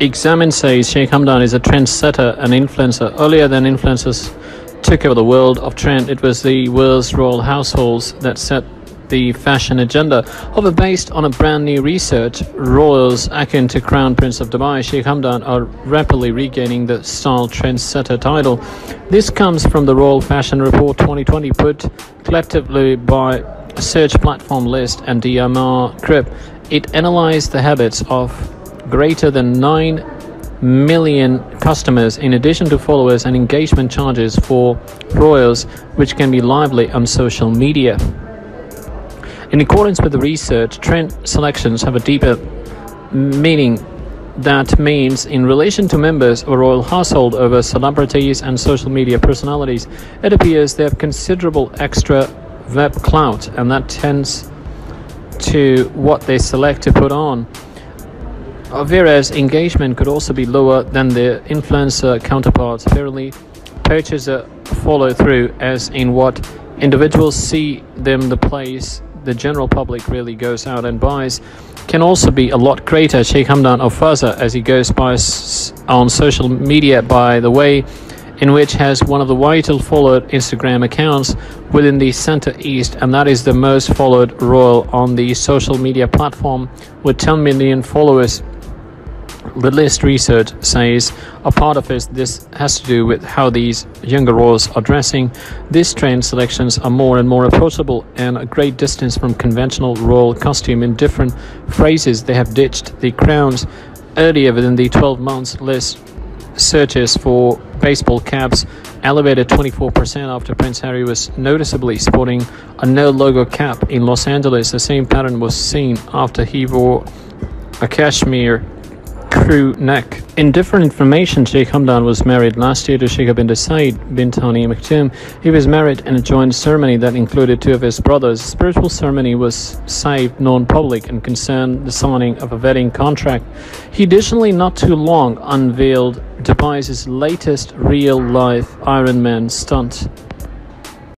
Examine says Sheikh Hamdan is a trendsetter and influencer. Earlier than influencers took over the world of trend, it was the world's royal households that set the fashion agenda. However, based on a brand new research, royals akin to Crown Prince of Dubai, Sheikh Hamdan, are rapidly regaining the style trendsetter title. This comes from the Royal Fashion Report 2020 put collectively by search platform Lyst and DMR Crib. It analyzed the habits of greater than 9 million customers in addition to followers and engagement charges for royals which can be lively on social media. In accordance with the research trend selections have a deeper meaning. That means in relation to members of a royal household over celebrities and social media personalities it appears they have considerable extra web clout and that tends to what they select to put on uh, whereas engagement could also be lower than their influencer counterparts. Apparently, purchaser follow through, as in what individuals see them the place the general public really goes out and buys, can also be a lot greater. Sheikh Hamdan of Fazza, as he goes by on social media, by the way, in which has one of the vital followed Instagram accounts within the Center East, and that is the most followed royal on the social media platform with 10 million followers the Lyst research says a part of it this has to do with how these younger royals are dressing. These trend selections are more and more approachable and a great distance from conventional royal costume. In different phrases, they have ditched the crowns earlier within the 12 months Lyst. Searches for baseball caps elevated 24% after Prince Harry was noticeably sporting a no logo cap in Los Angeles. The same pattern was seen after he wore a cashmere crew neck. In different information, Sheikh Hamdan was married last year to Sheikh bin Said bin Thani Maktoum. He was married in a joint ceremony that included two of his brothers. The spiritual ceremony was saved non-public and concerned the signing of a wedding contract. He additionally not too long unveiled Dubai's latest real-life Iron Man stunt.